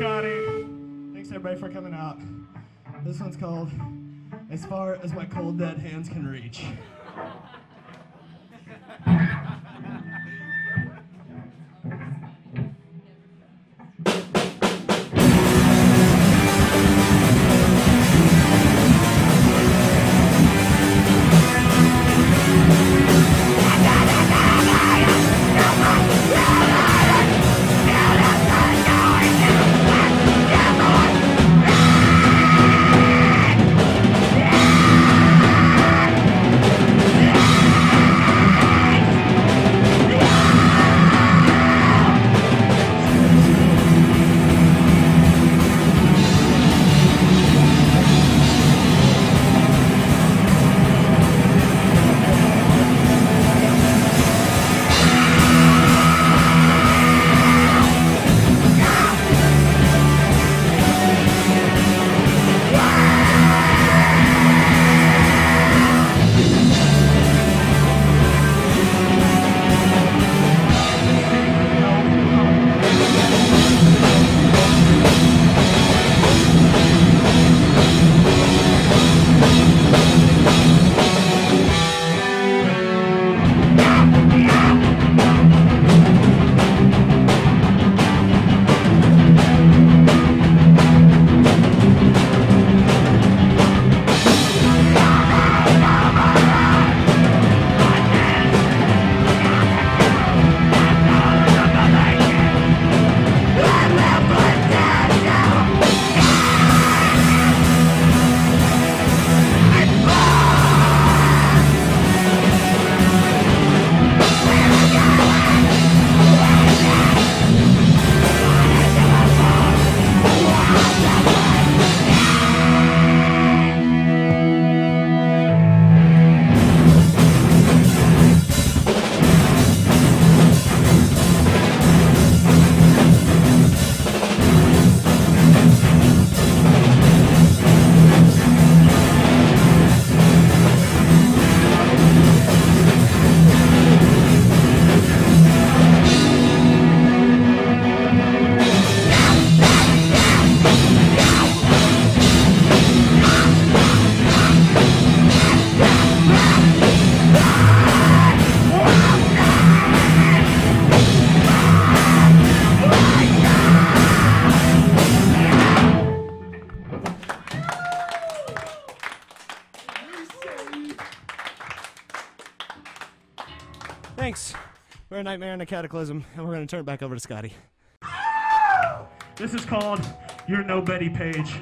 Scotty. Thanks everybody for coming out. This one's called As Far As My Cold Dead Hands Can Reach. Thanks. We're a nightmare and a cataclysm, and we're going to turn it back over to Scotty. This is called You're No Betty Page.